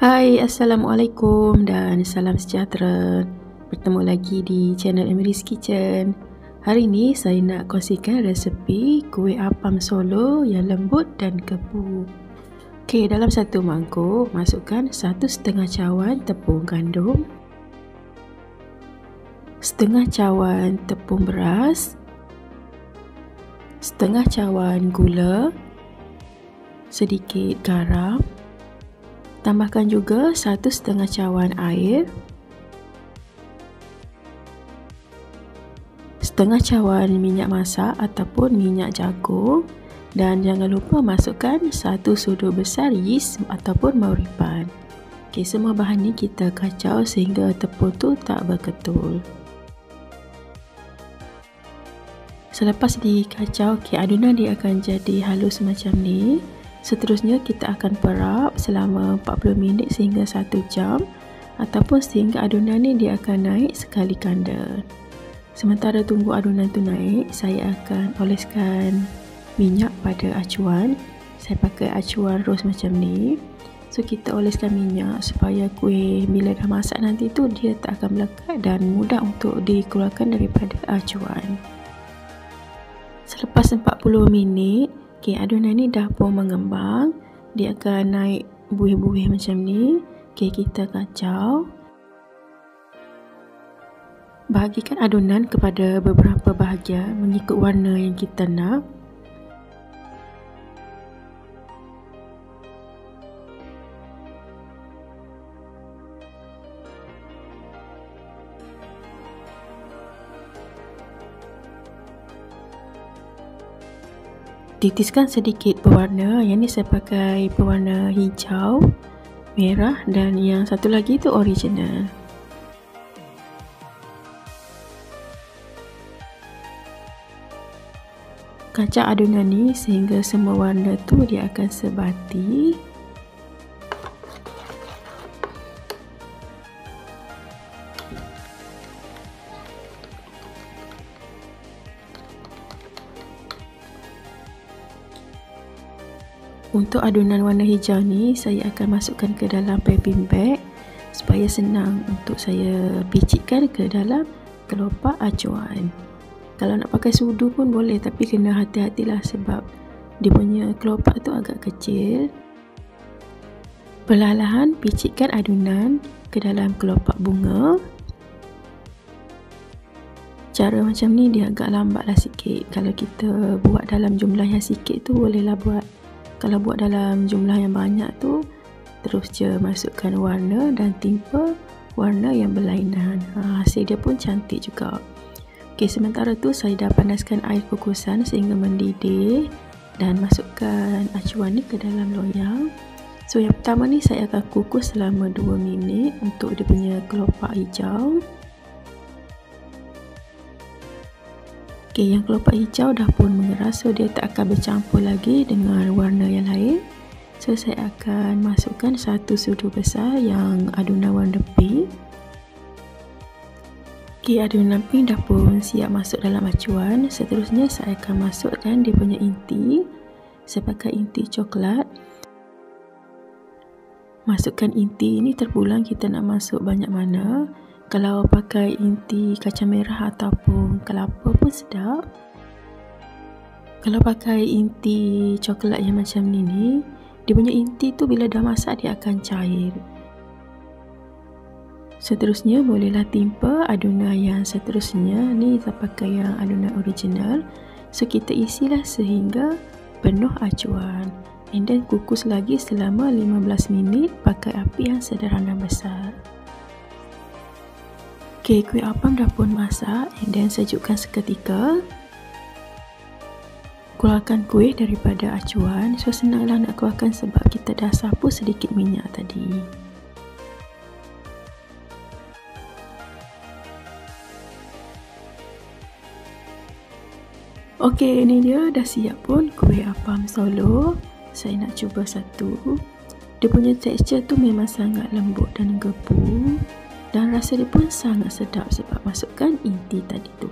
Hai, Assalamualaikum dan salam sejahtera. Bertemu lagi di channel Emily's Kitchen. Hari ini saya nak kongsikan resepi kuih apam solo yang lembut dan kebu. Okey, dalam satu mangkuk, masukkan satu setengah cawan tepung gandum, setengah cawan tepung beras, setengah cawan gula, sedikit garam, Tambahkan juga satu setengah cawan air, setengah cawan minyak masak ataupun minyak jagung dan jangan lupa masukkan satu sudu besar yeast ataupun mauripan. Okay, semua bahan ni kita kacau sehingga tepung tu tak berketul. Selepas dikacau, okay, adunan dia akan jadi halus macam ni. Seterusnya kita akan perap selama 40 minit sehingga 1 jam ataupun sehingga adunan ni dia akan naik sekali kanda. Sementara tunggu adunan tu naik, saya akan oleskan minyak pada acuan. Saya pakai acuan rose macam ni. So kita oleskan minyak supaya kuih bila dah masak nanti tu dia tak akan melekat dan mudah untuk dikeluarkan daripada acuan. Selepas 40 minit, Okey, adunan ni dah pun mengembang. Dia akan naik buih-buih macam ni. Okey, kita kacau. Bahagikan adunan kepada beberapa bahagian mengikut warna yang kita nak. Titiskan sedikit pewarna. Yang ni saya pakai pewarna hijau merah dan yang satu lagi tu original. Kacak adunan ni sehingga semua warna tu dia akan sebati Untuk adunan warna hijau ni saya akan masukkan ke dalam piping bag supaya senang untuk saya picitkan ke dalam kelopak acuan. Kalau nak pakai sudu pun boleh tapi kena hati-hatilah sebab dia punya kelopak tu agak kecil. Perlahan-lahan picitkan adunan ke dalam kelopak bunga. Cara macam ni dia agak lambatlah sikit. Kalau kita buat dalam jumlah yang sikit tu bolehlah buat kalau buat dalam jumlah yang banyak tu terus je masukkan warna dan timpa warna yang berlainan. Ha, hasil dia pun cantik juga. Ok sementara tu saya dah panaskan air kukusan sehingga mendidih dan masukkan acuan ni ke dalam loyang. So yang pertama ni saya akan kukus selama 2 minit untuk dia punya kelopak hijau Okey, yang kelopak hijau dah pun mengeras so dia tak akan bercampur lagi dengan warna yang lain. So saya akan masukkan satu sudu besar yang adunan warna pink. Okey, adunan pink dah pun siap masuk dalam acuan. Seterusnya saya akan masukkan dia punya inti. Saya pakai inti coklat. Masukkan inti ini terpulang kita nak masuk banyak mana kalau pakai inti kacang merah ataupun kelapa pun sedap. Kalau pakai inti coklat yang macam ni ni dia punya inti tu bila dah masak dia akan cair. Seterusnya bolehlah timpa adunan yang seterusnya. Ni kita pakai yang adunan original. So kita isilah sehingga penuh acuan. And then kukus lagi selama 15 minit pakai api yang sederhana besar Okay, kuih apam dah pun masak and then sejukkan seketika. Keluarkan kuih daripada acuan. So, senanglah nak keluarkan sebab kita dah sapu sedikit minyak tadi. Okey, ini dia dah siap pun kuih apam solo. Saya nak cuba satu. Dia punya tekstur tu memang sangat lembut dan gebu dan rasa dia pun sangat sedap sebab masukkan inti tadi tu.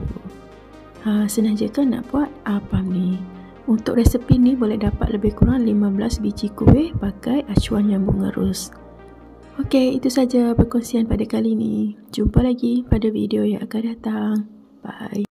Ha, senang kan nak buat apa ni? Untuk resepi ni boleh dapat lebih kurang 15 biji kuih pakai acuan yang bunga ros. Okey, itu saja perkongsian pada kali ini. Jumpa lagi pada video yang akan datang. Bye.